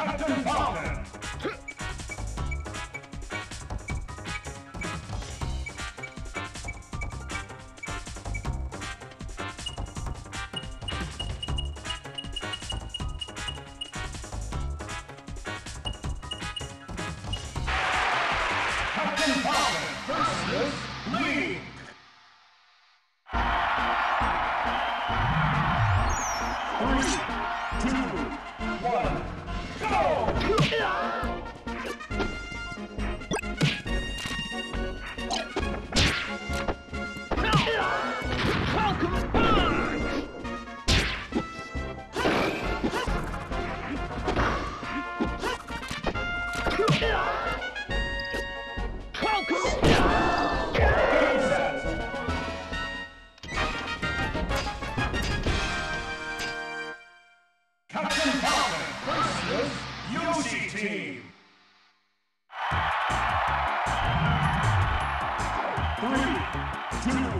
Captain Falcon. Yoshi Team. Three, two,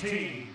team.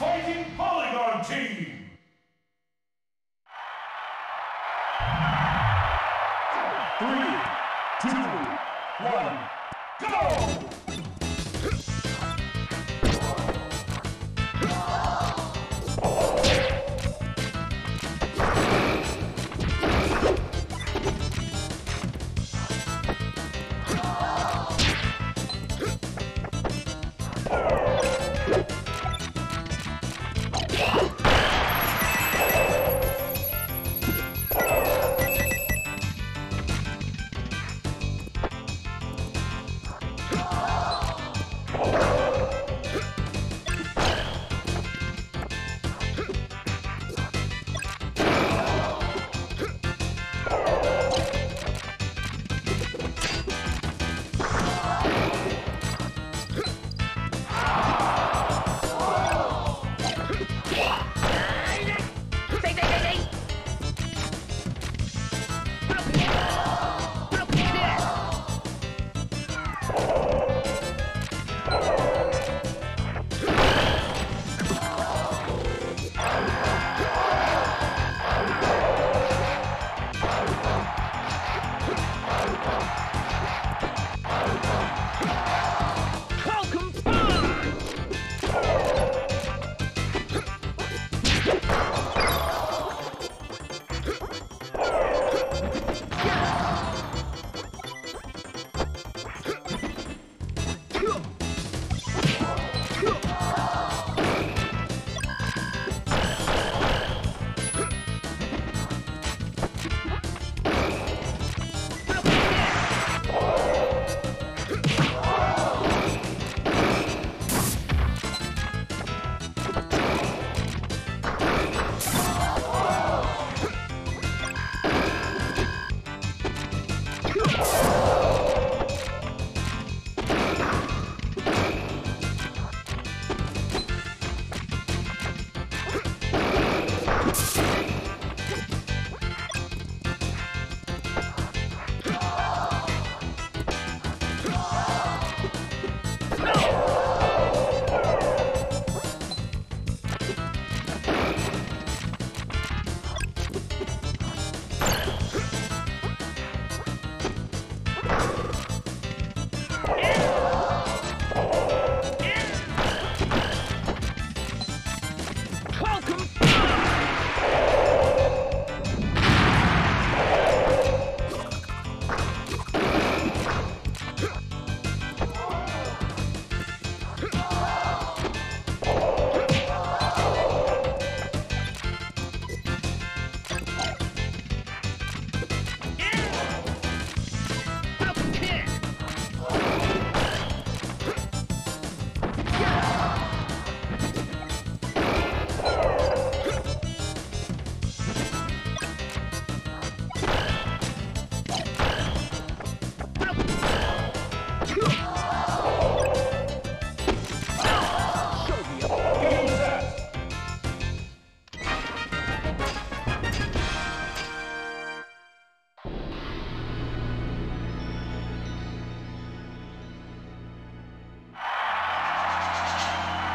Fighting Polygon Team! Three, two, one, go!